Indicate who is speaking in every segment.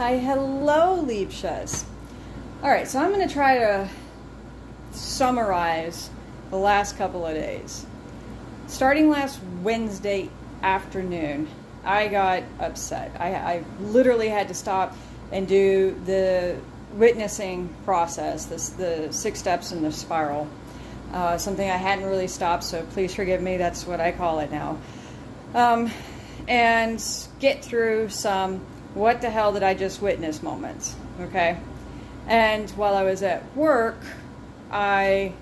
Speaker 1: Hi, hello, Liebsches. All right, so I'm going to try to summarize the last couple of days. Starting last Wednesday afternoon, I got upset. I, I literally had to stop and do the witnessing process, this, the six steps in the spiral. Uh, something I hadn't really stopped, so please forgive me. That's what I call it now. Um, and get through some what the hell did I just witness moments. Okay. And while I was at work, I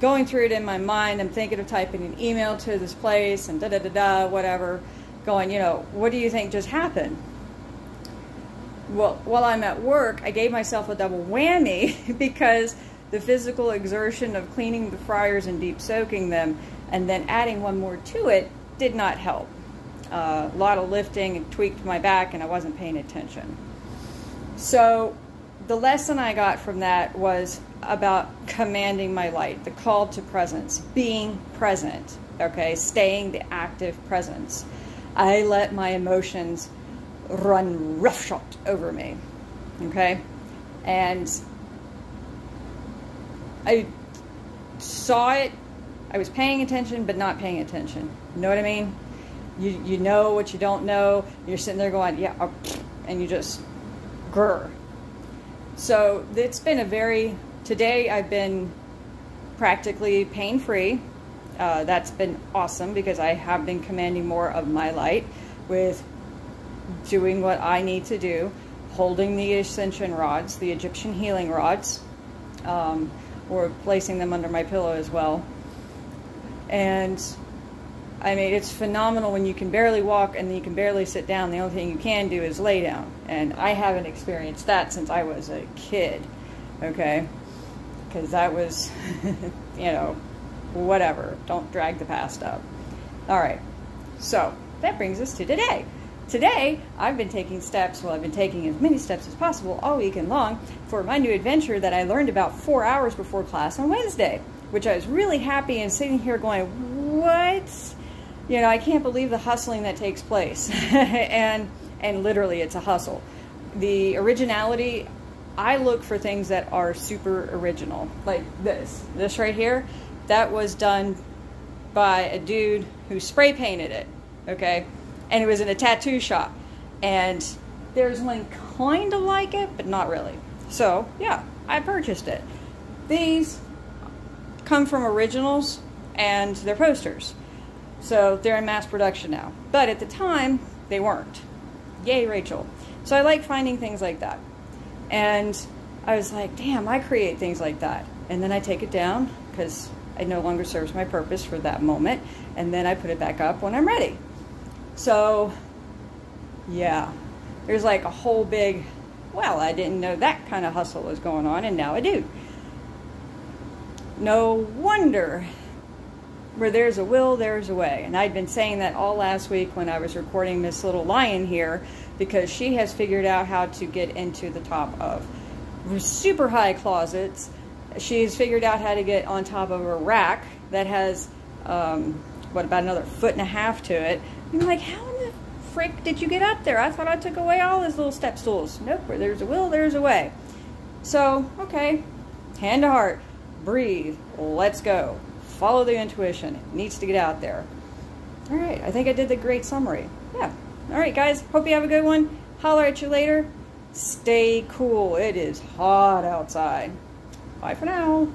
Speaker 1: going through it in my mind, I'm thinking of typing an email to this place and da da da da, whatever, going, you know, what do you think just happened? Well, while I'm at work, I gave myself a double whammy because the physical exertion of cleaning the fryers and deep soaking them and then adding one more to it did not help. Uh, a lot of lifting and tweaked my back and I wasn't paying attention. So the lesson I got from that was about commanding my light, the call to presence, being present, okay, staying the active presence. I let my emotions run roughshod over me, okay, and I saw it. I was paying attention, but not paying attention. You know what I mean? You you know what you don't know. You're sitting there going, yeah, uh, and you just grr. So it's been a very today. I've been practically pain free. Uh, that's been awesome because I have been commanding more of my light with doing what I need to do, holding the ascension rods, the Egyptian healing rods, um, or placing them under my pillow as well. And I mean, it's phenomenal when you can barely walk and you can barely sit down. The only thing you can do is lay down. And I haven't experienced that since I was a kid, okay? Because that was, you know, whatever. Don't drag the past up. All right. So that brings us to today. Today, I've been taking steps, well, I've been taking as many steps as possible all weekend long for my new adventure that I learned about four hours before class on Wednesday, which I was really happy and sitting here going, what? You know, I can't believe the hustling that takes place. and and literally it's a hustle. The originality, I look for things that are super original. Like this. This right here, that was done by a dude who spray painted it, okay? And it was in a tattoo shop. And there's one kind of like it, but not really. So, yeah, I purchased it. These come from originals and they're posters. So they're in mass production now. But at the time, they weren't. Yay, Rachel. So I like finding things like that. And I was like, damn, I create things like that. And then I take it down because it no longer serves my purpose for that moment. And then I put it back up when I'm ready. So, yeah, there's like a whole big, well, I didn't know that kind of hustle was going on, and now I do. No wonder where there's a will, there's a way. And I'd been saying that all last week when I was recording Miss little lion here because she has figured out how to get into the top of super high closets. She's figured out how to get on top of a rack that has, um, what, about another foot and a half to it. I'm like, how in the frick did you get up there? I thought I took away all those little step stools. Nope, where there's a will, there's a way. So, okay, hand to heart, breathe, let's go follow the intuition. It needs to get out there. All right, I think I did the great summary. Yeah. All right, guys, hope you have a good one. Holler at you later. Stay cool. It is hot outside. Bye for now.